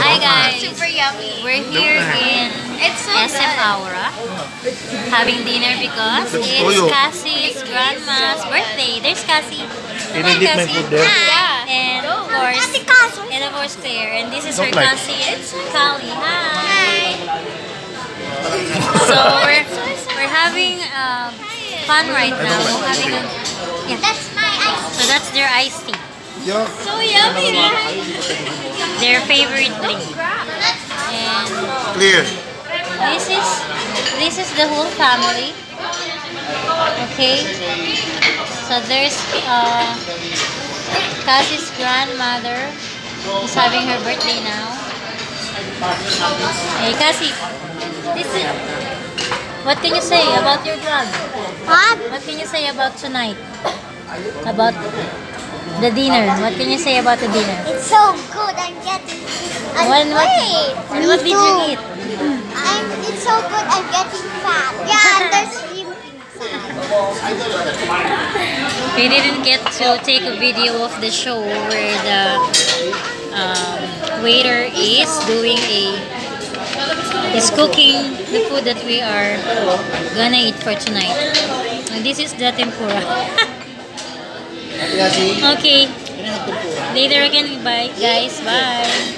Hi guys, Super yummy. we're here in It's so SM good. Aura having dinner because Let's it's toyo. Cassie's grandma's birthday. There's Cassie. Can I dip my food there? Yeah. And of course, Ate and of course Claire. And this is her Don't like. Cassie and Kali. Hi. Hi. So we're we're having uh, fun right now. Having a, yeah. That's my ice. So that's their iced tea. Yeah. So yummy, right? Their favorite thing. And Clear. This is this is the whole family. Okay. So there's uh Cassie's grandmother is having her birthday now. Hey Cassie, this is what can you say about your vlog? What? What can you say about tonight? About the dinner. What can you say about the dinner? It's so good. I'm getting. I'm What, what, great. what did you eat? I'm. It's so good. I'm getting fat. Yeah, and there's shrimp inside. We didn't get to take a video of the show where the um, waiter is doing a is cooking the food that we are gonna eat for tonight. And this is the tempura. okay. Later again, bye guys. Bye.